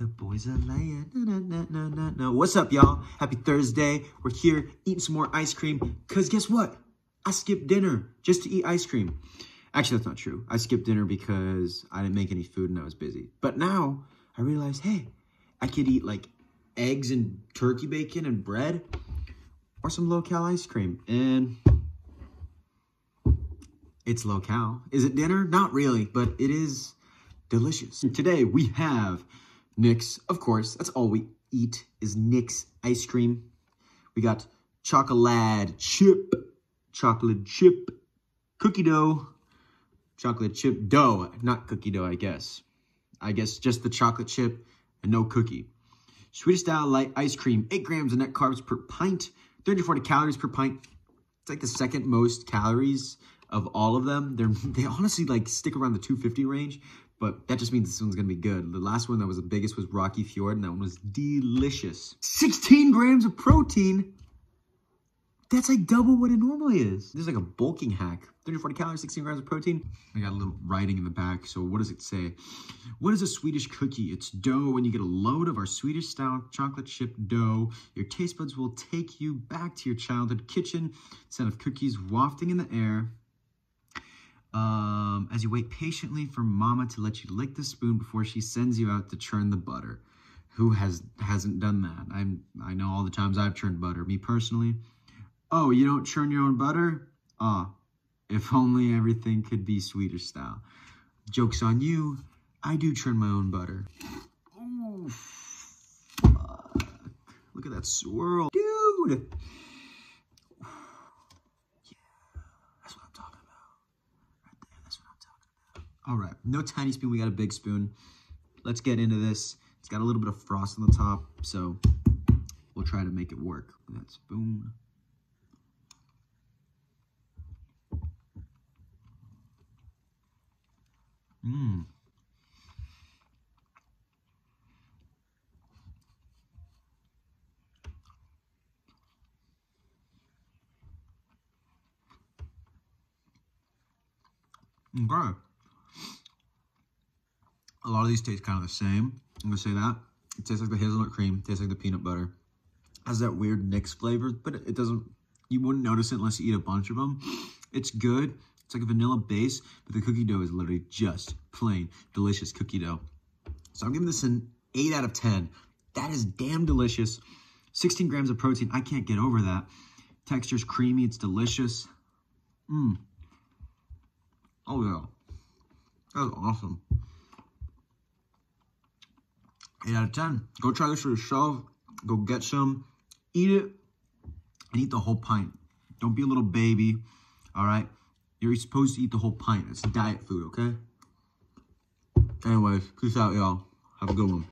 The boys are lying. Na, na, na, na, na. What's up, y'all? Happy Thursday. We're here eating some more ice cream. Because guess what? I skipped dinner just to eat ice cream. Actually, that's not true. I skipped dinner because I didn't make any food and I was busy. But now I realized, hey, I could eat like eggs and turkey bacon and bread or some low-cal ice cream. And it's low-cal. Is it dinner? Not really, but it is delicious. Today we have Nick's, of course, that's all we eat is Nick's ice cream. We got chocolate chip, chocolate chip, cookie dough, chocolate chip dough, not cookie dough, I guess. I guess just the chocolate chip and no cookie. Swedish style light ice cream, 8 grams of net carbs per pint, 340 calories per pint. It's like the second most calories of all of them. They're, they honestly like stick around the 250 range, but that just means this one's gonna be good. The last one that was the biggest was Rocky Fjord, and that one was delicious. 16 grams of protein. That's like double what it normally is. This is like a bulking hack. 340 calories, 16 grams of protein. I got a little writing in the back. So what does it say? What is a Swedish cookie? It's dough. When you get a load of our Swedish style chocolate chip dough, your taste buds will take you back to your childhood kitchen. Scent of cookies wafting in the air. Um, as you wait patiently for mama to let you lick the spoon before she sends you out to churn the butter. Who has, hasn't done that? I'm, I know all the times I've churned butter. Me personally, Oh, you don't churn your own butter? Ah, if only everything could be Swedish style. Joke's on you, I do churn my own butter. Oh, fuck. Look at that swirl. Dude! Yeah, that's what I'm talking about. Right there, that's what I'm talking about. All right, no tiny spoon, we got a big spoon. Let's get into this. It's got a little bit of frost on the top, so we'll try to make it work. With that spoon. Mmm. Okay. A lot of these taste kind of the same. I'm gonna say that. It tastes like the hazelnut cream, tastes like the peanut butter. Has that weird mixed flavor, but it doesn't, you wouldn't notice it unless you eat a bunch of them. It's good. It's like a vanilla base, but the cookie dough is literally just plain delicious cookie dough. So I'm giving this an 8 out of 10. That is damn delicious. 16 grams of protein. I can't get over that. Texture's creamy. It's delicious. Mmm. Oh, yeah. That was awesome. 8 out of 10. Go try this for yourself. Go get some. Eat it. And eat the whole pint. Don't be a little baby. All right? You're supposed to eat the whole pint. It's diet food, okay? Anyways, peace out, y'all. Have a good one.